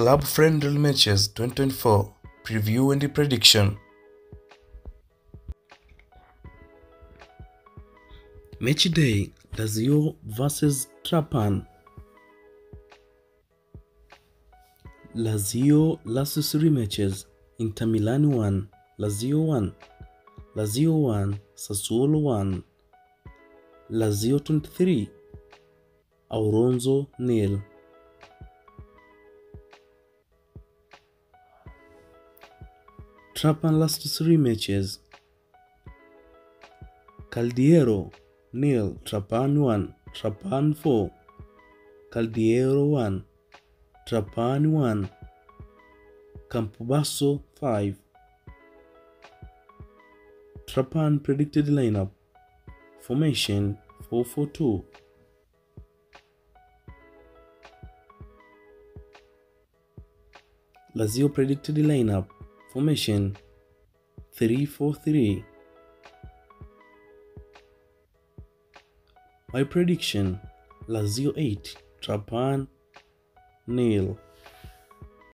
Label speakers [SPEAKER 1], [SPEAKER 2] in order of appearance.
[SPEAKER 1] Club Friendly Matches 2024 Preview and Prediction. Match Day Lazio vs Trapani. Lazio last three matches Inter Milan 1 Lazio 1 Lazio 1 Sassuolo 1 Lazio 23 Auronzo nil Trapani last three matches. Caldiero nil Trapani 1 Trapani 4 Caldiero 1 Trapani 1 Campobasso 5 Trapani predicted lineup. Formation 442 Lazio predicted lineup formation 343 My prediction Lazio 8 Trapan nil